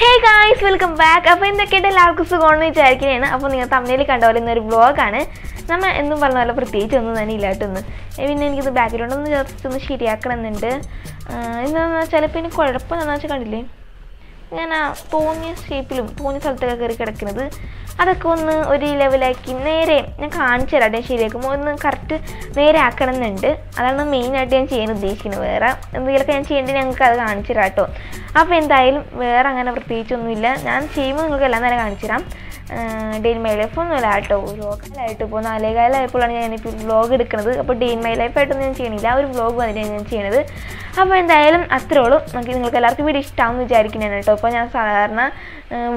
Hey guys welcome back അപ്പോൾ എന്തൊക്കെയായിട്ട് എല്ലാവർക്കും സുഖമാണെന്ന് വിചാരിക്കുന്നതാണ് അപ്പോൾ നിങ്ങൾ തമ്മിൽ കണ്ട പോലെ ഇന്നൊരു ബ്ലോഗാണ് നമ്മൾ എന്നും പറഞ്ഞ പോലെ പ്രത്യേകിച്ച് ഒന്നും തന്നെ ഇല്ലാട്ടൊന്ന് പിന്നെ എനിക്കിത് ബാക്ക്ഗ്രൗണ്ട് ഒന്ന് ജസ്റ്റ് ഒന്ന് ശരിയാക്കണമെന്നുണ്ട്. എന്താണെന്ന് വെച്ചാൽ പിന്നെ കുഴപ്പം എന്താണെന്ന് വെച്ചാൽ കണ്ടില്ലേ? ഇങ്ങനെ തോന്നിയ ഷേപ്പിലും തോന്നിയ സ്ഥലത്തൊക്കെ കയറി കിടക്കുന്നത്. അതൊക്കെ ഒന്ന് ഒരു ലെവലാക്കി നേരെ ഞാൻ കാണിച്ചു തരാം ഞാൻ ശരിയാക്കുമ്പോൾ ഒന്ന് കറക്റ്റ് നേരെ ആക്കണം എന്നുണ്ട് അതാണ് മെയിനായിട്ട് ഞാൻ ചെയ്യാൻ ഉദ്ദേശിക്കുന്നത്. വേറെ എന്തെങ്കിലുമൊക്കെ ഞാൻ ചെയ്യേണ്ടത് ഞങ്ങൾക്ക് അത് കാണിച്ചു തരാം കേട്ടോ. അപ്പോൾ എന്തായാലും വേറെ അങ്ങനെ പ്രത്യേകിച്ചൊന്നുമില്ല. ഞാൻ ചെയ്യുമ്പോൾ നിങ്ങൾക്ക് എല്ലാം തന്നെ കാണിച്ചു തരാം. ഡെയിൻ മൈ ലൈഫ് ഒന്നുമില്ല കേട്ടോ. ലോക്കലായിട്ട് ഇപ്പോൾ നാലേകാലായപ്പോഴാണ് ഇപ്പോൾ വ്ലോഗ് എടുക്കുന്നത്. അപ്പോൾ ഡെയിൻ മൈ ലൈഫായിട്ടൊന്നും ഞാൻ ചെയ്യണില്ല. ആ ഒരു വ്ളോഗ് വന്നിട്ടാണ് ഞാൻ ചെയ്യണത്. അപ്പോൾ എന്തായാലും അത്രേ ഉള്ളൂ. നമുക്ക് നിങ്ങൾക്ക് എല്ലാവർക്കും വീഡിയോ ഇഷ്ടമാണെന്ന് വിചാരിക്കുന്നതാണ് കേട്ടോ. അപ്പോൾ ഞാൻ സാധാരണ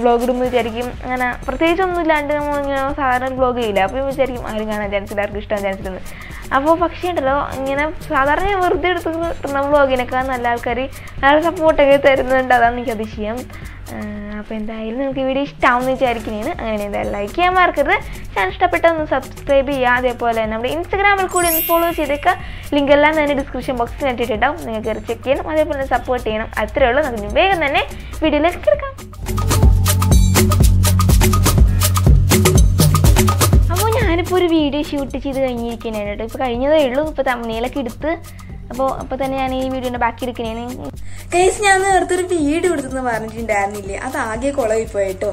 വ്ളോഗ് ഇടുമ്പോൾ വിചാരിക്കും അങ്ങനെ പ്രത്യേകിച്ചൊന്നും ഇല്ലാണ്ട് നമ്മൾ ഇങ്ങനെ സാധാരണ വ്ളോഗ് ചെയ്യില്ല. അപ്പോൾ വിചാരിക്കും ആരും കാണാൻ ചാൻസ് എല്ലാവർക്കും ഇഷ്ടം ചാൻസ് ഉണ്ട് അപ്പോൾ പക്ഷേ ഉണ്ടല്ലോ ഇങ്ങനെ സാധാരണ ഞാൻ വെറുതെ എടുത്ത് കിട്ടുന്ന നല്ല ആൾക്കാർ നല്ല സപ്പോർട്ടൊക്കെ തരുന്നുണ്ട്. അതാണ് എനിക്ക് അതിശയം. അപ്പോൾ എന്തായാലും നിങ്ങൾക്ക് വീഡിയോ ഇഷ്ടമാവുമെന്ന് വിചാരിക്കുന്നതാണ്. അങ്ങനെ എന്തായാലും ലൈക്ക് ചെയ്യാൻ മറക്കരുത്. ചാനൽ ഇഷ്ടപ്പെട്ട ഒന്ന് സബ്സ്ക്രൈബ് ചെയ്യുക. അതേപോലെ നമ്മുടെ ഇൻസ്റ്റാഗ്രാമിൽ കൂടി ഒന്ന് ഫോളോ ചെയ്തേക്കുക. ലിങ്ക് എല്ലാം തന്നെ ഡിസ്ക്രിപ്ഷൻ ബോക്സിൽ ഇട്ടിട്ടുണ്ടാവും. നിങ്ങൾക്ക് ചെക്ക് ചെയ്യണം. അതേപോലെ സപ്പോർട്ട് ചെയ്യണം. അത്രേ ഉള്ളൂ. നമുക്ക് വേഗം തന്നെ വീഡിയോയിലേക്ക് കിടക്കാം. അപ്പോൾ ഞാനിപ്പോൾ ഒരു വീഡിയോ ഷൂട്ട് ചെയ്ത് കഴിഞ്ഞിരിക്കുന്നതാണ് കേട്ടോ. ഇപ്പോൾ കഴിഞ്ഞതേ ഉള്ളൂ. ഇപ്പോൾ തമ്മിലൊക്കെ എടുത്ത് അപ്പോൾ അപ്പോൾ തന്നെ ഞാൻ ഈ വീഡിയോന്റെ ബാക്കി എടുക്കുന്നതാണ് കേസ് ഞാൻ നേരത്തെ വീഡിയോ എടുത്തെന്ന് പറഞ്ഞിട്ടുണ്ടായിരുന്നില്ലേ? അത് ആകെ കുളമായി പോയിട്ടോ.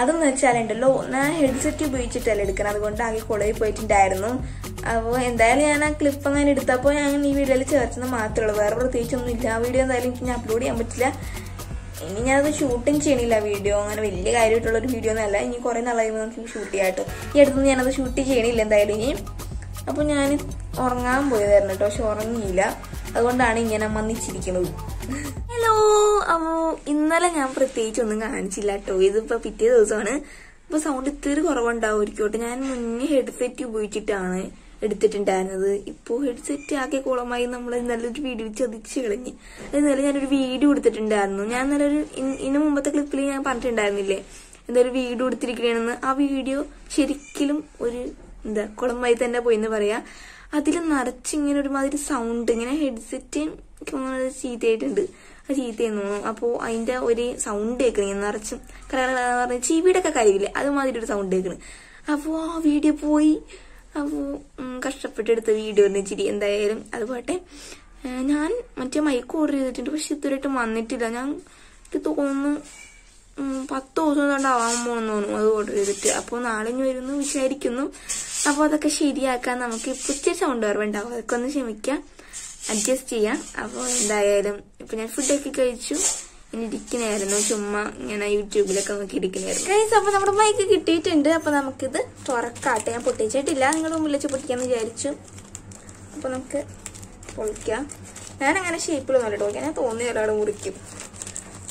അതെന്ന് വെച്ചാലുണ്ടല്ലോ ഞാൻ ഹെഡ്സെറ്റ് ഉപയോഗിച്ചിട്ടല്ല എടുക്കണം. അതുകൊണ്ട് ആകെ കുളമായി പോയിട്ടുണ്ടായിരുന്നു. അപ്പോൾ എന്തായാലും ഞാൻ ആ ക്ലിപ്പ് അങ്ങനെ എടുത്തപ്പോൾ ഞാൻ ഈ വീഡിയോയിൽ ചേർച്ചെന്ന് മാത്രമേ ഉള്ളൂ. വേറെ പ്രത്യേകിച്ചൊന്നും ഇല്ല. ആ വീഡിയോ എന്തായാലും എനിക്ക് ഞാൻ അപ്ലോഡ് ചെയ്യാൻ പറ്റില്ല. ഇനി ഞാനത് ഷൂട്ടിങ് ചെയ്യണില്ല വീഡിയോ അങ്ങനെ വലിയ കാര്യമായിട്ടുള്ള ഒരു വീഡിയോ അല്ല. ഇനി കുറേ നാളായി നമുക്ക് ഷൂട്ട് ചെയ്യാം കേട്ടോ. ഈ അടുത്തൊന്നും ഞാനത് ഷൂട്ട് ചെയ്യണില്ല എന്തായാലും ഇനി. അപ്പോൾ ഞാൻ ഉറങ്ങാൻ പോയതായിരുന്നു കേട്ടോ പക്ഷെ ഉറങ്ങിയില്ല. അതുകൊണ്ടാണ് ഇങ്ങനെ വന്നിച്ചിരിക്കുന്നത് ഹലോ അപ്പോ ഇന്നലെ ഞാൻ പ്രത്യേകിച്ച് ഒന്നും കാണിച്ചില്ല കേട്ടോ. ഇതിപ്പോ പിറ്റേ ദിവസമാണ്. ഇപ്പൊ സൗണ്ട് ഇത്തിരി കുറവുണ്ടാവുമായിരിക്കും ഞാൻ മുന്നേ ഹെഡ്സെറ്റ് ഉപയോഗിച്ചിട്ടാണ് എടുത്തിട്ടുണ്ടായിരുന്നത്. ഇപ്പൊ ഹെഡ്സെറ്റ് ആകെ കുളമായി നമ്മൾ നല്ലൊരു വീഡിയോ ചതിച്ച് കളഞ്ഞ്. എന്നാലും ഞാനൊരു വീഡിയോ എടുത്തിട്ടുണ്ടായിരുന്നു. ഞാൻ നല്ലൊരു ഇതിന് മുമ്പത്തെ ക്ലിപ്പിൽ ഞാൻ പറഞ്ഞിട്ടുണ്ടായിരുന്നില്ലേ? എന്തായാലും വീഡിയോ എടുത്തിരിക്കണെന്ന്. ആ വീഡിയോ ശരിക്കും ഒരു എന്താ കുളമായി തന്നെ പോയിന്ന് പറയാ. അതിൽ നിറച്ചിങ്ങനെ ഒരുമാതിരി സൗണ്ട് ഇങ്ങനെ ഹെഡ്സെറ്റ് ചീത്തയായിട്ടുണ്ട്. അത് ചീത്തയെന്ന് തോന്നുന്നു അപ്പോൾ അതിന്റെ ഒരു സൗണ്ട് കേൾക്കണേ നിറച്ചും പറഞ്ഞ ചീവിയുടെ ഒക്കെ കാര്യമില്ലേ അതുമാതിരി ഒരു സൗണ്ട് കേൾക്കണ്. അപ്പോൾ ആ വീഡിയോ പോയി. അപ്പോൾ കഷ്ടപ്പെട്ടെടുത്ത വീഡിയോ ചിരി എന്തായാലും അത് പോട്ടെ. ഞാൻ മറ്റേ മൈക്ക് ഓർഡർ ചെയ്തിട്ടുണ്ട് പക്ഷെ ഇതുവരെയായിട്ടും വന്നിട്ടില്ല. ഞാൻ തോന്നുന്നു പത്ത് ദിവസം കൊണ്ടാവാൻ തോന്നുന്നു അത് ഓർഡർ ചെയ്തിട്ട്. അപ്പോൾ നാളെ ഇനി വരുന്നു വിചാരിക്കുന്നു. അപ്പോൾ അതൊക്കെ ശരിയാക്കാൻ നമുക്ക് ഇച്ചിരി സൗണ്ട് കുറവുണ്ടാവും അതൊക്കെ ഒന്ന് ക്ഷമിക്കാം. അഡ്ജസ്റ്റ് ചെയ്യാം. അപ്പോൾ എന്തായാലും ഇപ്പൊ ഞാൻ ഫുഡൊക്കെ കഴിച്ചു. ഇനി ഇരിക്കണായിരുന്നു ചുമ്മാ ഇങ്ങനെ യൂട്യൂബിലൊക്കെ നോക്കി ഇരിക്കണായിരുന്നു ഗൈസ് അപ്പോൾ നമ്മുടെ മൈക്ക് കിട്ടിയിട്ടുണ്ട്. അപ്പോൾ നമുക്കിത് തുറക്കാട്ടെ. ഞാൻ പൊട്ടിച്ചിട്ടില്ല. നിങ്ങൾ മുമ്പിൽ വെച്ച് പൊട്ടിക്കാന്ന് വിചാരിച്ചു. അപ്പൊ നമുക്ക് പൊളിക്കാം. ഞാനങ്ങനെ ഷേപ്പിൽ നല്ല ഞാൻ തോന്നിയ ഒരാൾ മുറിക്കും.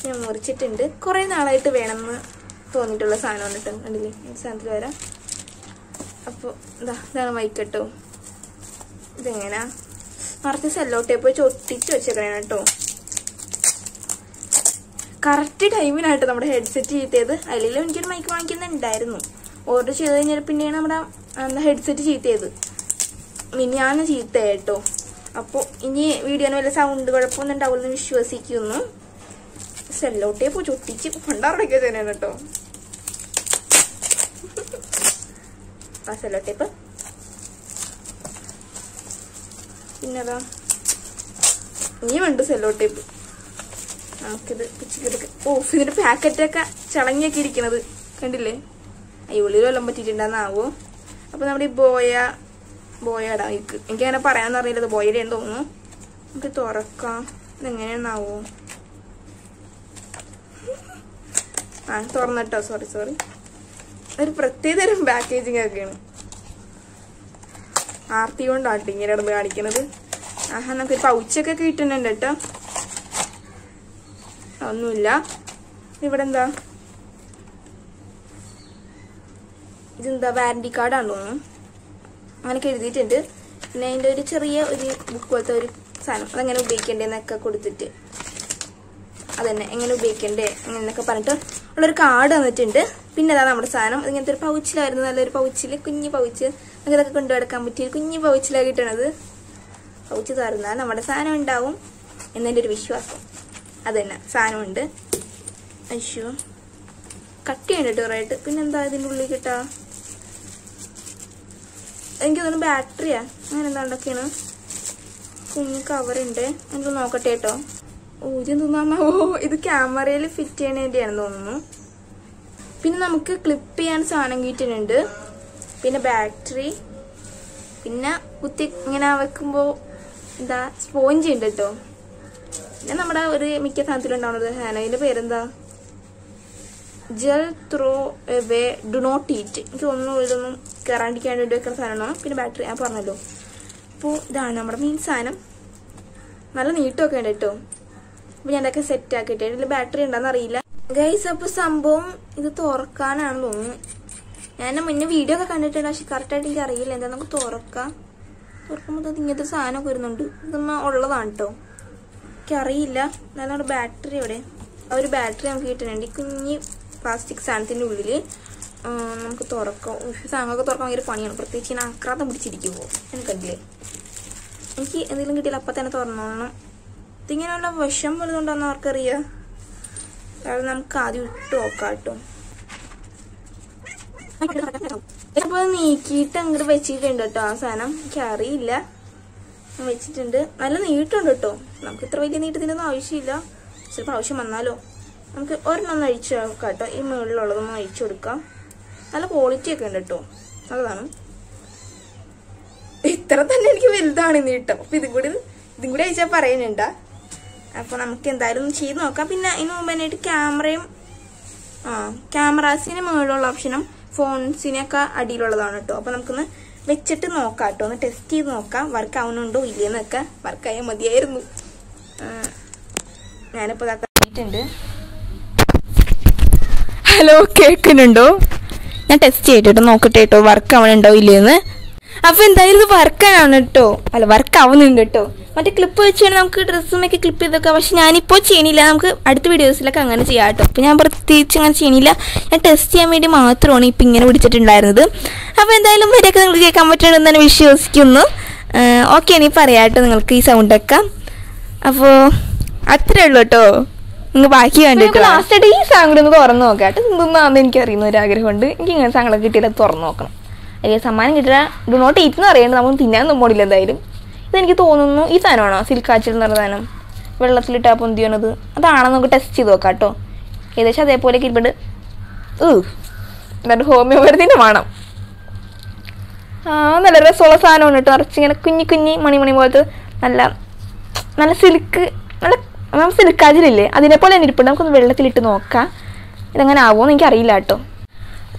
ഞാൻ മുറിച്ചിട്ടുണ്ട്. കുറെ നാളായിട്ട് വേണമെന്ന് തോന്നിയിട്ടുള്ള സാധനം കേട്ടോ കണ്ടില്ലേ? ഈ സാധനത്തിൽ വരാം. അപ്പോൾ ഇതാ ഇതാണ് വൈക്കട്ടോ. ഇതെങ്ങനാ? മറച്ച് സെല്ലോട്ടേ പോയി വെച്ച് ഒട്ടിച്ച് വെച്ചേക്കണേ കേട്ടോ. കറക്റ്റ് ടൈമിനായിട്ട് നമ്മുടെ ഹെഡ്സെറ്റ് ചീത്തയത്. അതിലെല്ലാം എനിക്കൊരു മൈക്ക് വാങ്ങിക്കുന്നുണ്ടായിരുന്നു. ഓർഡർ ചെയ്ത് കഴിഞ്ഞാൽ പിന്നെയാണ് നമ്മുടെ എന്താ ഹെഡ്സെറ്റ് ചീത്തയത്. മിനിയാണ് ചീത്ത കേട്ടോ. അപ്പോൾ ഇനി വീഡിയോന് വല്ല സൗണ്ട് കുഴപ്പമൊന്നും ഉണ്ടാവില്ലെന്ന് വിശ്വസിക്കുന്നു. സെല്ലോ ടേപ്പ് ചൊട്ടിച്ച് കൊണ്ടാറടക്കിയ തന്നെയാണ് കേട്ടോ. ആ സെല്ലോ ടേപ്പ് പിന്നെതാ വേണ്ട സെല്ലോ ടേപ്പ് നമുക്കിത് പിച്ചിക്കെടുക്കാം ഓ ഇതിന്റെ പാക്കറ്റൊക്കെ ചളങ്ങിയൊക്കെ ഇരിക്കണത്. കണ്ടില്ലേ? അയ്യോ ഉള്ളിൽ വല്ലം പറ്റിയിട്ടുണ്ടെന്നാവോ? അപ്പൊ നമ്മുടെ ഈ ബോയ ബോയടാ എനിക്ക് എനിക്കങ്ങനെ പറയാന്ന് അറിയില്ല. ഇത് ബോയയുടെയെന്ന് തോന്നുന്നു നമുക്ക് തുറക്കാം. ഇതെങ്ങനെയാണാവോ ആ തുറന്നിട്ടോ. സോറി സോറി ഒരു പ്രത്യേകതരം പാക്കേജിങ് ഒക്കെയാണ്. ആർത്തി കൊണ്ടാട്ടി ഇങ്ങനെ ഇടന്ന് കാണിക്കണത്. ആഹാ നമുക്ക് പൗച്ചൊക്കെ കിട്ടുന്നുണ്ട് കേട്ടോ. ഒന്നുമില്ല. ഇവിടെ എന്താ? ഇതെന്താ? വാറണ്ടി കാർഡാണ് തോന്നുന്നു. അങ്ങനെയൊക്കെ എഴുതിയിട്ടുണ്ട്. പിന്നെ അതിന്റെ ഒരു ചെറിയ ഒരു ബുക്ക് പോലത്തെ ഒരു സാധനം. അതെങ്ങനെ ഉപയോഗിക്കേണ്ടതെന്നൊക്കെ കൊടുത്തിട്ട്. അതന്നെ എങ്ങനെ ഉപയോഗിക്കണ്ടേ അങ്ങനെയൊക്കെ പറഞ്ഞിട്ട് ഉള്ളൊരു കാർഡ് തന്നിട്ടുണ്ട്. പിന്നെ അതാ നമ്മുടെ സാധനം. ഇങ്ങനത്തെ ഒരു പൗച്ചിലായിരുന്നു. നല്ലൊരു പൗച്ചിൽ കുഞ്ഞു പൗച്ച്. നമുക്ക് ഇതൊക്കെ കൊണ്ടു നടക്കാൻ പറ്റിയ കുഞ്ഞു പൗച്ചിലാണ് കിട്ടണത്. പൗച്ച് തുറന്നാൽ നമ്മുടെ സാധനം ഉണ്ടാവും എന്നെന്റെ ഒരു വിശ്വാസം. അതന്നെ തന്നെ സാധനമുണ്ട്. അയ്യോ കട്ടിയുണ്ട് ഡോറായിട്ട് പിന്നെന്താ ഇതിന്റെ ഉള്ളിൽ കിട്ടാ? എനിക്ക് തോന്നുന്നു ബാറ്ററിയാ. അങ്ങനെ എന്താ ഉണ്ടാക്കിയാണ് കുഞ്ഞു കവറുണ്ട് എനിക്ക് നോക്കട്ടെ കേട്ടോ. ഇതെന്താ ഓ ഇത് ക്യാമറയിൽ ഫിറ്റ് ചെയ്യണ വേണ്ടിയാണെന്ന് തോന്നുന്നു. പിന്നെ നമുക്ക് ക്ലിപ്പ് ചെയ്യാൻ സാധനം കിട്ടുന്നുണ്ട് പിന്നെ ബാറ്ററി. പിന്നെ കുത്തി ഇങ്ങനെ വെക്കുമ്പോൾ എന്താ സ്പോഞ്ച് ഉണ്ട് കേട്ടോ. പിന്നെ നമ്മുടെ ഒരു മിക്ക സാധനത്തിലും ഉണ്ടാവുന്നത് ഹാന അതിന്റെ പേരെന്താ? Gel throw away do not eat എനിക്ക് ഒന്നും ഇതൊന്നും കയറാണ്ടിരിക്കാൻ വേണ്ടി വെക്കുന്ന സാധനമാണ്. പിന്നെ ബാറ്ററി ഞാൻ പറഞ്ഞല്ലോ. അപ്പോൾ ഇതാണ് നമ്മുടെ മെയിൻ സാധനം. നല്ല നീട്ടമൊക്കെ ഉണ്ട് കേട്ടോ. അപ്പോൾ ഞാൻ ഇതൊക്കെ സെറ്റ് ആക്കിയിട്ടുണ്ട് ഇതിൽ ബാറ്ററി ഉണ്ടെന്ന് അറിയില്ല. ഗൈസ് അപ്പോൾ സംഭവം ഇത് തുറക്കാനാണ് തോന്നുന്നു. ഞാൻ മുന്നേ വീഡിയോ ഒക്കെ കണ്ടിട്ടുണ്ട് പക്ഷെ കറക്റ്റായിട്ട് എനിക്ക് അറിയില്ല. എന്താ നമുക്ക് തുറക്കാം. തുറക്കുമ്പോൾ അത് ഇങ്ങനത്തെ സാധനമൊക്കെ വരുന്നുണ്ട്. ഇതൊന്നും ഉള്ളതാണ് കേട്ടോ എനിക്കറിയില്ല എന്നാലും ബാറ്ററി ഇവിടെ ആ ഒരു ബാറ്ററി നമുക്ക് കിട്ടുന്നുണ്ട്. ഈ കുഞ്ഞി പ്ലാസ്റ്റിക് സാധനത്തിന്റെ ഉള്ളിൽ നമുക്ക് തുറക്കാം. സാധനങ്ങളൊക്കെ തുറക്കാൻ ഭയങ്കര പണിയാണ്. പ്രത്യേകിച്ച് ഞാൻ ആക്രാന്തം പിടിച്ചിരിക്കുമ്പോൾ എനിക്കല്ലേ എനിക്ക് എന്തെങ്കിലും കിട്ടിയാൽ അപ്പം തന്നെ തുറന്നോളണം. ഇതിങ്ങനെയുള്ള വിഷം വലുതുണ്ടോന്ന് ആർക്കറിയാം? അത് നമുക്ക് ആദ്യം ഇട്ട് നോക്കാം കേട്ടോ അപ്പൊ നീക്കിയിട്ട് അങ്ങോട്ട് വെച്ചിട്ടുണ്ട് കേട്ടോ. ആ സാധനം എനിക്ക് അറിയില്ല. വെച്ചിട്ടുണ്ട്. നല്ല നീട്ടുണ്ട് കേട്ടോ. നമുക്ക് ഇത്ര വലിയ നീട്ടത്തിനൊന്നും ആവശ്യമില്ല. ചിലപ്പോൾ ആവശ്യം വന്നാലോ. നമുക്ക് ഒരെണ്ണം അഴിച്ചു നോക്കാം കേട്ടോ ഈ മുകളിലുള്ളതൊന്നും അഴിച്ചു കൊടുക്കാം. നല്ല ക്വാളിറ്റി ഒക്കെ ഉണ്ട് കേട്ടോ. അതാണ്. ഇത്ര തന്നെ എനിക്ക് വലുതാണ് നീട്ടം. അപ്പൊ ഇതും കൂടി ഇതും കൂടി അയച്ചാൽ പറയുന്നുണ്ടാ അപ്പൊ നമുക്ക് എന്തായാലും ചെയ്ത് നോക്കാം. പിന്നെ അതിന് മുമ്പ് തന്നെയായിട്ട് ക്യാമറയും ആ ക്യാമറാസിന് മുകളിലുള്ള ഓപ്ഷനും ഫോൺസിനൊക്കെ അടിയിലുള്ളതാണ് കേട്ടോ. അപ്പൊ നമുക്കൊന്ന് വെച്ചിട്ട് നോക്കാം കേട്ടോ. ഒന്ന് ടെസ്റ്റ് ചെയ്ത് നോക്കാം. വർക്ക് ആവുന്നുണ്ടോ ഇല്ലയെന്നൊക്കെ വർക്ക് ആയാൽ മതിയായിരുന്നു. ആ, ഞാനിപ്പോ ഇതാക്കിയിട്ടുണ്ട് ഹലോ കേൾക്കുന്നുണ്ടോ ഞാൻ ടെസ്റ്റ് ചെയ്തിട്ട് നോക്കട്ടെ കേട്ടോ. വർക്ക് ആവണുണ്ടോ ഇല്ലയെന്ന് അപ്പൊ എന്തായാലും ഇത് വർക്കാണ് കേട്ടോ. അല്ല വർക്ക് ആവുന്നുണ്ട് കേട്ടോ. മറ്റേ ക്ലിപ്പ് വെച്ചാണ് നമുക്ക് ഡ്രസ്സും ഒക്കെ ക്ലിപ്പ് ചെയ്തൊക്കെ. പക്ഷെ ഞാനിപ്പോൾ ചെയ്യണില്ല. നമുക്ക് അടുത്ത വീഡിയോസിലൊക്കെ അങ്ങനെ ചെയ്യാം കേട്ടോ. അപ്പൊ ഞാൻ പ്രത്യേകിച്ച് അങ്ങനെ ചെയ്യണില്ല. ഞാൻ ടെസ്റ്റ് ചെയ്യാൻ വേണ്ടി മാത്രമാണ് ഇപ്പം ഇങ്ങനെ പിടിച്ചിട്ടുണ്ടായിരുന്നത്. അപ്പോൾ എന്തായാലും വരെയൊക്കെ നിങ്ങൾക്ക് കേൾക്കാൻ പറ്റുന്നു തന്നെ വിശ്വസിക്കുന്നു. ഓക്കെ ഇനി പറയാം കേട്ടോ നിങ്ങൾക്ക് ഈ സൗണ്ടൊക്കെ അപ്പോൾ അത്രേ ഉള്ളൂ കേട്ടോ. നിങ്ങൾ ബാക്കി കണ്ടിട്ട് ലാസ്റ്റ് ആയിട്ട് ഈ സാധനം തുറന്നു നോക്കാം കേട്ടോ. എന്തൊന്നാന്ന് എനിക്ക് അറിയുന്ന ഒരു ആഗ്രഹമുണ്ട്. എനിക്ക് ഇങ്ങനെ സാധനങ്ങളൊക്കെ കിട്ടിയാൽ തുറന്നു നോക്കണം. അല്ലെങ്കിൽ സമ്മാനം കിട്ടില്ല. ഡു നോട്ട് ഈറ്റ് എന്ന് അറിയേണ്ടത് നമുക്ക് തിന്നാൻ പോണില്ല എന്തായാലും. ഇതെനിക്ക് തോന്നുന്നു ഈ സാധനമാണോ? സിൽക്കാച്ചിൽ എന്ന് പറഞ്ഞ സാധനം. വെള്ളത്തിലിട്ടാ പൊന്തി വന്നത് അതാണെന്ന് നമുക്ക് ടെസ്റ്റ് ചെയ്ത് നോക്കാം കേട്ടോ. ഏകദേശം അതേപോലെ ഏ എന്നിട്ട് ഹോമിയോപതിന്റെ വേണം ആ നല്ല രസമുള്ള സാധനമാണ് കേട്ടോ. നിറച്ചിങ്ങനെ കുഞ്ഞി കുഞ്ഞി മണി മണി പോലത്തെ നല്ല നല്ല സിൽക്ക് നല്ല നമ്മൾ സിൽക്കാജിലില്ലേ അതിനെപ്പോലെ തന്നെ ഇരിപ്പുണ്ട്. നമുക്കൊന്ന് വെള്ളത്തിലിട്ട് നോക്കാം. ഇതെങ്ങനെ ആവുമോ എന്ന് എനിക്കറിയില്ല കേട്ടോ.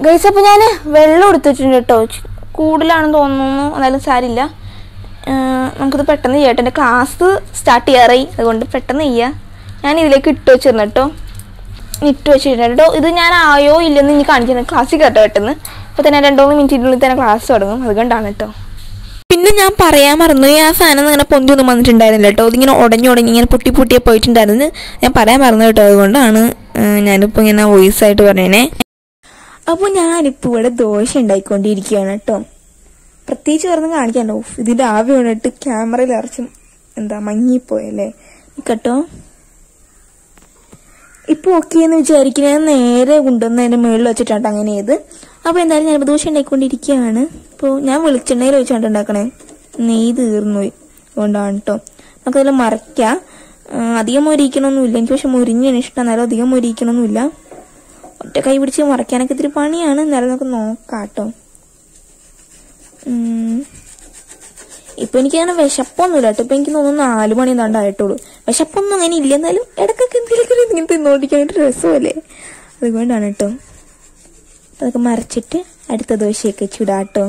ഗൈസ് അപ്പോൾ ഞാൻ വെള്ളം എടുത്തിട്ടുണ്ട് കേട്ടോ. കൂടുതലാണെന്ന് തോന്നുന്നു. എന്നാലും സാരില്ല. നമുക്കിത് പെട്ടെന്ന് ചെയ്യാം എന്റെ ക്ലാസ് സ്റ്റാർട്ട് ചെയ്യാറായി. അതുകൊണ്ട് പെട്ടെന്ന് ചെയ്യാം. ഞാൻ ഇതിലേക്ക് ഇട്ട് വെച്ചിരുന്നു കേട്ടോ. ഇട്ട് വെച്ചിട്ടുണ്ട് കേട്ടോ. ഇത് ഞാൻ ആയോ ഇല്ലെന്ന് ഇനി കാണിക്കുന്നത് ക്ലാസ്സിൽ കേട്ടോ പെട്ടെന്ന്. അപ്പോൾ തന്നെ രണ്ടു മൂന്ന് മിനിറ്റിനുള്ളിൽ തന്നെ ക്ലാസ് തുടങ്ങും. അതുകൊണ്ടാണ് കേട്ടോ. പിന്നെ ഞാൻ പറയാൻ മറന്നു. ആ സാധനം ഇങ്ങനെ പൊന്തി ഒന്നും വന്നിട്ടുണ്ടായിരുന്നില്ല കേട്ടോ. ഇതിങ്ങനെ ഉടഞ്ഞു ഉടഞ്ഞ് ഇങ്ങനെ പൊട്ടി പൊട്ടിയെ പോയിട്ടുണ്ടായിരുന്നു ഞാൻ പറയാൻ മറന്നു കേട്ടോ. അതുകൊണ്ടാണ് ഞാനിപ്പോൾ ഇങ്ങനെ വോയിസ് ആയിട്ട് പറഞ്ഞേനെ. അപ്പോൾ ഞാനിപ്പോൾ ഇവിടെ ദോശ ഉണ്ടായിക്കൊണ്ടിരിക്കുകയാണ് കേട്ടോ. പ്രത്യേകിച്ച് പറഞ്ഞ് കാണിക്കാണ്ടോ ഉഫ്, ഇതിന്റെ ആവി വന്നിട്ട് ക്യാമറയിൽ ഇറച്ചും എന്താ മങ്ങിപ്പോയല്ലേ കേട്ടോ? ഇപ്പൊ ഓക്കെ എന്ന് വിചാരിക്കുന്നത് നേരെ കൊണ്ടുവന്ന് എന്റെ മുകളിൽ വെച്ചിട്ടാണ് അങ്ങനെ ചെയ്ത്. അപ്പൊ എന്തായാലും ഞാൻ ദോശ ഉണ്ടായിക്കൊണ്ടിരിക്കുകയാണ്. ഇപ്പോ ഞാൻ വെളിച്ചെണ്ണയിൽ വെച്ചാണ് ഉണ്ടാക്കണേ. നെയ്യ് തീർന്നുപോയി. അതുകൊണ്ടാണ് കേട്ടോ. നമുക്കതിൽ മറയ്ക്കാം അധികം മൊരിക്കണമൊന്നുമില്ല. എനിക്ക് പക്ഷെ മൊരിഞ്ഞാണ് ഇഷ്ടം. എന്നാലും അധികം മൊരിക്കണമൊന്നുമില്ല. ഒറ്റ കൈ പിടിച്ച് മറയ്ക്കാനൊക്കെ ഇത്തിരി പണിയാണ്. എന്നാലും നമുക്ക് നോക്കാം കേട്ടോ ഇപ്പൊ എനിക്ക് അങ്ങനെ വിശപ്പൊന്നുമില്ല കേട്ടോ. ഇപ്പൊ എനിക്ക് തോന്നുന്നു നാലു മണി എന്താണ്ടായിട്ടുള്ളൂ വിശപ്പൊന്നും അങ്ങനെ ഇല്ല. എന്നാലും ഇടക്കൊക്കെ എന്തെങ്കിലും ഇങ്ങനെ തിന്നോണ്ടിരിക്കാനായിട്ട് രസമല്ലേ? അതുകൊണ്ടാണ് കേട്ടോ. അതൊക്കെ മറച്ചിട്ട് അടുത്ത ദോശയൊക്കെ ചുടാട്ടോ.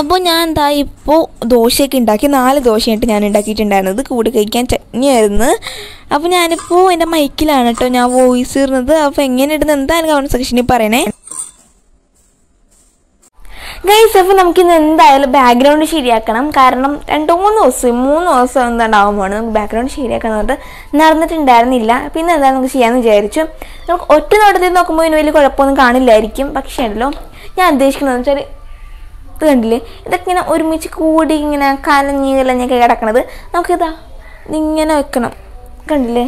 അപ്പോൾ ഞാൻ എന്താ ഇപ്പോൾ ദോശയൊക്കെ ഉണ്ടാക്കി നാല് ദോശയായിട്ട് ഞാൻ ഉണ്ടാക്കിയിട്ടുണ്ടായിരുന്നത്. കൂടെ കഴിക്കാൻ ചട്നിയായിരുന്നു. അപ്പോൾ ഞാനിപ്പോൾ എന്റെ മൈക്കിലാണ് കേട്ടോ ഞാൻ വോയിസ് ഇടുന്നത്. അപ്പോൾ എങ്ങനെ ഇടുന്നത് എന്തായാലും കമന്റ് സെക്ഷനിൽ പറയണേ. ഗൈസ് അപ്പോൾ നമുക്കിന്ന് എന്തായാലും ബാക്ക്ഗ്രൗണ്ട് ശരിയാക്കണം. കാരണം രണ്ട് മൂന്ന് ദിവസം മൂന്ന് ദിവസം എന്താണ്ടാവുമ്പോൾ നമുക്ക് ബാക്ക്ഗ്രൗണ്ട് ശരിയാക്കണം എന്നിട്ട് നടന്നിട്ടുണ്ടായിരുന്നില്ല. പിന്നെ എന്തായാലും നമുക്ക് ചെയ്യാമെന്ന് വിചാരിച്ചു. നമുക്ക് ഒറ്റ നോട്ടത്തിൽ നോക്കുമ്പോൾ ഇതിന് വലിയ കുഴപ്പമൊന്നും കാണില്ലായിരിക്കും. പക്ഷേ ഉണ്ടല്ലോ ഞാൻ ഉദ്ദേശിക്കുന്നത് വെച്ചാൽ കണ്ടില്ലേ? ഇതൊക്കെ ഇങ്ങനെ ഒരുമിച്ച് കൂടി ഇങ്ങനെ കലഞ്ഞ് കലഞ്ഞൊക്കെ കിടക്കണത്. നമുക്കിതാ ഇങ്ങനെ വെക്കണം. കണ്ടില്ലേ?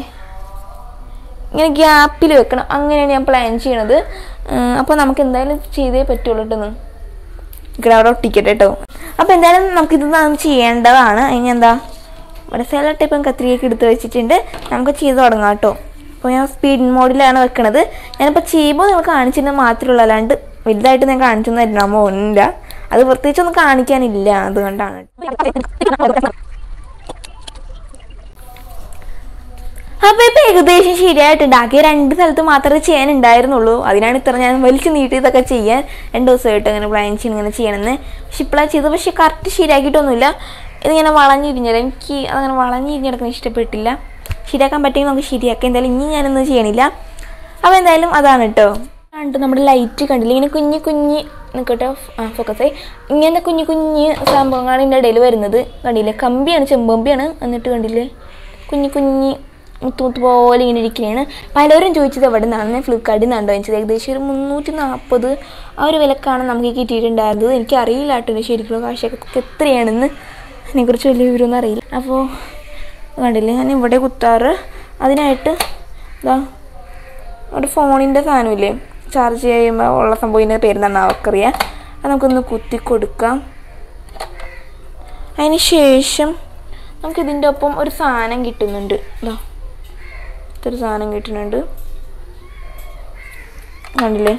ഇങ്ങനെ ഗ്യാപ്പിൽ വെക്കണം. അങ്ങനെയാണ് ഞാൻ പ്ലാൻ ചെയ്യണത്. അപ്പോൾ നമുക്ക് എന്തായാലും ചെയ്തേ പറ്റുള്ളൂ കേട്ടോ ഇവിടെ അവിടെ ഒട്ടിക്കട്ടെ കേട്ടോ അപ്പോൾ എന്തായാലും നമുക്കിത് ചെയ്യേണ്ടതാണ്. അതിന് എന്താ? ഇവിടെ സെല ടൈപ്പും കത്രിയൊക്കെ എടുത്ത് വെച്ചിട്ടുണ്ട്. നമുക്ക് ചെയ്ത് തുടങ്ങാം കേട്ടോ അപ്പോൾ ഞാൻ സ്പീഡ് മോഡിലാണ് വെക്കണത്. ഞാനിപ്പോൾ ചെയ്യുമ്പോൾ നിങ്ങൾ കാണിച്ചിരുന്നത് മാത്രമേ ഉള്ളൂ. അല്ലാണ്ട് വലുതായിട്ട് ഞാൻ കാണിച്ചൊന്നും തരണം പോകുന്നില്ല അത് പ്രത്യേകിച്ചൊന്നും കാണിക്കാനില്ല അതുകൊണ്ടാണ്. അപ്പോൾ ഇപ്പോൾ ഏകദേശം ശരിയായിട്ടുണ്ട്. ആകെ രണ്ട് സ്ഥലത്ത് മാത്രമേ ചെയ്യാൻ ഉണ്ടായിരുന്നുള്ളൂ. അതിനാണ് ഇത്ര ഞാൻ വലിച്ചു നീട്ടി ഇതൊക്കെ ചെയ്യാൻ രണ്ട് ദിവസമായിട്ട് അങ്ങനെ പ്ലാൻ ചെയ്യണം ഇങ്ങനെ ചെയ്യണമെന്ന് പക്ഷെ ഇപ്പോഴാണ് ചെയ്തത്. പക്ഷെ കറക്റ്റ് ശരിയാക്കിയിട്ടൊന്നുമില്ല. ഇതിങ്ങനെ വളഞ്ഞിരിഞ്ഞില്ല എനിക്ക് അതങ്ങനെ വളഞ്ഞിരിഞ്ഞെടുക്കാൻ ഇഷ്ടപ്പെട്ടില്ല. ശരിയാക്കാൻ പറ്റുമെങ്കിൽ നമുക്ക് ശരിയാക്കാം. എന്തായാലും ഇനി ഞാനൊന്നും ചെയ്യണില്ല. അപ്പോൾ എന്തായാലും അതാണ് കേട്ടോ കണ്ടു നമ്മുടെ ലൈറ്റ് കണ്ടില്ല? ഇങ്ങനെ കുഞ്ഞി കുഞ്ഞി നിൽക്കട്ടെ ഫോക്കസ് ആയി. ഇങ്ങനെ കുഞ്ഞു കുഞ്ഞ് സംഭവങ്ങളാണ് ഇതിന്റെ ഇടയിൽ വരുന്നത്. കണ്ടില്ലേ? കമ്പിയാണ് ചെമ്പമ്പിയാണ് എന്നിട്ട് കണ്ടില്ലേ? കുഞ്ഞു കുഞ്ഞി മുത്തുമുത്ത് മുത്ത് പോലെ ഇങ്ങനെ ഇരിക്കുകയാണ് പലരും ചോദിച്ചത് എവിടെ നിന്നാണ് ഞാൻ ഫ്ലിപ്കാർട്ടിൽ നിന്നാണ് വാങ്ങിച്ചത്. ഏകദേശം ഒരു മുന്നൂറ്റി നാൽപ്പത് ആ ഒരു വിലക്കാണ് നമുക്ക് കിട്ടിയിട്ടുണ്ടായിരുന്നത്. എനിക്ക് അറിയില്ല കേട്ടോ ശരിക്കും കാശൊക്കെ എത്രയാണെന്ന്. അതിനെക്കുറിച്ച് വലിയ വിവരമൊന്നും അറിയില്ല. അപ്പോൾ കണ്ടില്ലേ? ഞാൻ ഇവിടെ കുത്താറ്. അതിനായിട്ട് ഇതാ ഒരു ഫോണിന്റെ സാധനമില്ലേ? ചാർജ് ചെയ്യുമ്പോൾ ഉള്ള സംഭവത്തിന്റെ പേരെന്താണ് അവർക്കറിയാം. അത് നമുക്കൊന്ന് കുത്തി കൊടുക്കാം. അതിന് ശേഷം നമുക്കിതിന്റെ ഒപ്പം ഒരു സാധനം കിട്ടുന്നുണ്ട്. ഇതാ ഇതൊരു സാധനം കിട്ടുന്നുണ്ട്. കണ്ടില്ലേ?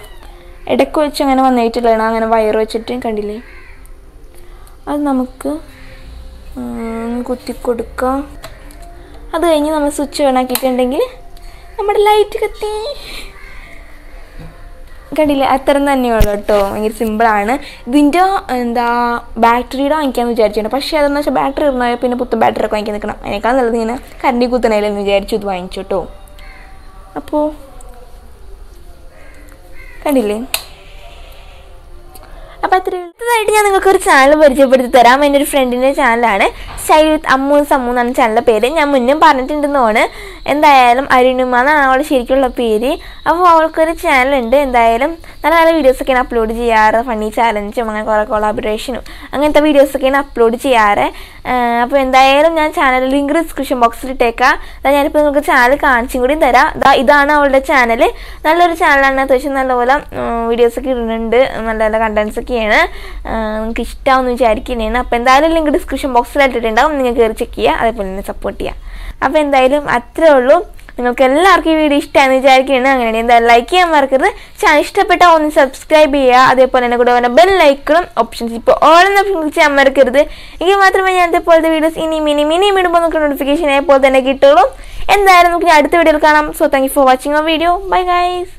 ഇടയ്ക്ക് വെച്ച് അങ്ങനെ വന്നിട്ടില്ലാണ് അങ്ങനെ വയർ വെച്ചിട്ട് കണ്ടില്ലേ? അത് നമുക്ക് കുത്തി കൊടുക്കാം. അത് കഴിഞ്ഞ് നമ്മൾ സ്വിച്ച് ഓൺ ആക്കിയിട്ടുണ്ടെങ്കിൽ നമ്മുടെ ലൈറ്റ് കത്തി. കണ്ടില്ലേ? അത്ര തന്നെയുള്ളൂ കേട്ടോ. ഭയങ്കര സിമ്പിളാണ് ഇതിന്റെ എന്താ ബാറ്ററിയുടെ വാങ്ങിക്കാമെന്ന് വിചാരിച്ചിട്ടുണ്ട് പക്ഷേ അതെന്ന് വെച്ചാൽ ബാറ്ററി ഇടണ പിന്നെ പുത്തൻ ബാറ്ററി ഒക്കെ വാങ്ങിക്കാൻ നിൽക്കണം അതിനേക്കാൾ നല്ലത് ഇങ്ങനെ കറണ്ടി കുത്തണേലെന്ന് വിചാരിച്ചു ഇത് വാങ്ങിച്ചു കേട്ടോ. അപ്പോൾ കണ്ടില്ലേ? അപ്പോൾ അത്ര അടുത്തതായിട്ട് ഞാൻ നിങ്ങൾക്ക് ഒരു ചാനൽ പരിചയപ്പെടുത്തി തരാം. എന്റെ ഒരു ഫ്രണ്ടിന്റെ ചാനലാണ് സ്റ്റൈൽ വിത്ത് അമ്മു സമ്മു എന്നാണ് ചാനലിന്റെ പേര്. ഞാൻ മുന്നേ പറഞ്ഞിട്ടുണ്ടെന്നാണ്. എന്തായാലും അരുണിമ എന്നാണ് അവൾ ശരിക്കുള്ള പേര്. അപ്പോൾ അവൾക്കൊരു ചാനലുണ്ട് എന്തായാലും നല്ല നല്ല വീഡിയോസൊക്കെയാണ് അപ്ലോഡ് ചെയ്യാറ് ഫണ്ണി ചാലഞ്ചും അങ്ങനെ കുറേ കൊളാബറേഷനും അങ്ങനത്തെ വീഡിയോസൊക്കെയാണ് അപ്ലോഡ് ചെയ്യാറ്. അപ്പോൾ എന്തായാലും ഞാൻ ചാനൽ ലിങ്ക് ഡിസ്ക്രിപ്ഷൻ ബോക്സിൽ ഇട്ടേക്കാം. അതാ ഞാനിപ്പോൾ നിങ്ങൾക്ക് ചാനൽ കാണിച്ചും കൂടി തരാം. ഇതാ ഇതാണ് അവളുടെ ചാനൽ നല്ലൊരു ചാനലാണ് അത്യാവശ്യം നല്ലപോലെ വീഡിയോസൊക്കെ ഇടുന്നുണ്ട്. നല്ല നല്ല കണ്ടൻസ് ഒക്കെയാണ്. നിങ്ങൾക്ക് ഇഷ്ടമാവുമെന്ന് വിചാരിക്കുന്നതാണ്. അപ്പോൾ എന്തായാലും ലിങ്ക് ഡിസ്ക്രിപ്ഷൻ ബോക്സിൽ ഇട്ടിട്ടുണ്ടാവും. നിങ്ങൾ കയറി ചെക്ക് ചെയ്യുക. അതേപോലെ തന്നെ സപ്പോർട്ട് ചെയ്യുക. അപ്പോൾ എന്തായാലും അത്രേ ഉള്ളൂ. നിങ്ങൾക്ക് എല്ലാവർക്കും ഈ വീഡിയോ ഇഷ്ടമാണെന്ന് വിചാരിക്കുകയാണ്. അങ്ങനെയാണ് എന്തായാലും ലൈക്ക് ചെയ്യാൻ മറക്കരുത്. ചാനൽ ഇഷ്ടപ്പെട്ടാൽ ഒന്ന് സബ്സ്ക്രൈബ് ചെയ്യുക. അതേപോലെ തന്നെ കൂടെ വന്ന ബെൽ ലൈക്കണം ഓപ്ഷൻസ് ഇപ്പോൾ ഓൾ ഓപ്ഷൻ ക്ലിക്ക് ചെയ്യാൻ മറക്കരുത്. എങ്കിൽ മാത്രമേ ഞാൻ ഇതേപോലത്തെ വീഡിയോസ് ഇനി മിനി മിനി ഇടുമ്പോൾ നമുക്ക് നോട്ടിഫിക്കേഷൻ ആയപ്പോൾ തന്നെ കിട്ടുള്ളൂ എന്തായാലും നമുക്ക് അടുത്ത വീഡിയോയിൽ കാണാം. സോ താങ്ക് ഫോർ വാച്ചിങ് ആ വീഡിയോ ബൈ ഗൈസ്